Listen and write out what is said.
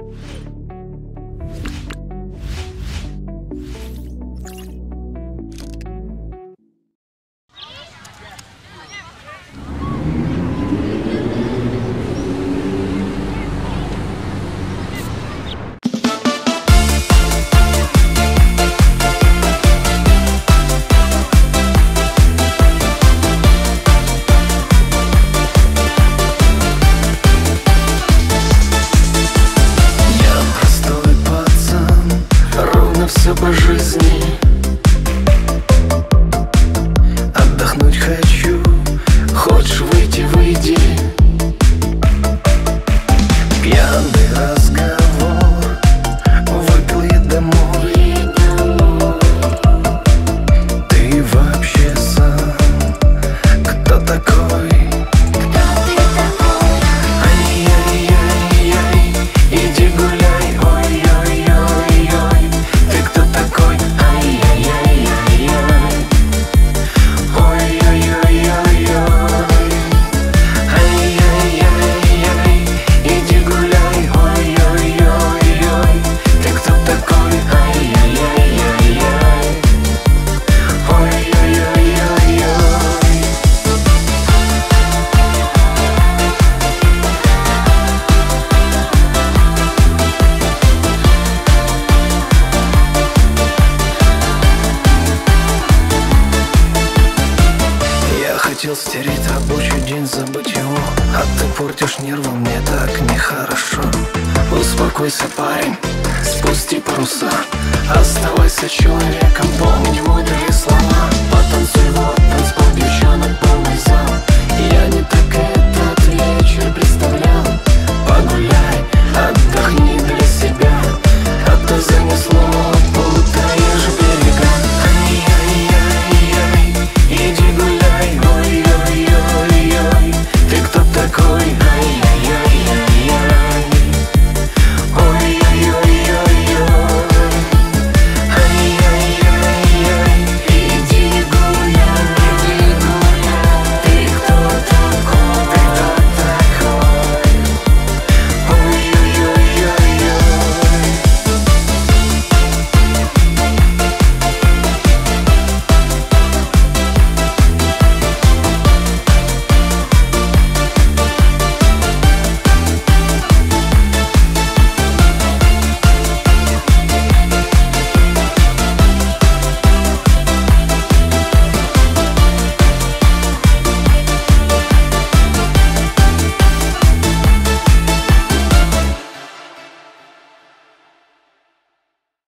you все жизни хотел стереть рабочий день, забыть его. А ты портишь нервы, мне так нехорошо. Успокойся, парень, спусти паруса. Оставайся человеком, помни мудрые слова. Потанцуй вот, танцпол, девчонок, полный зал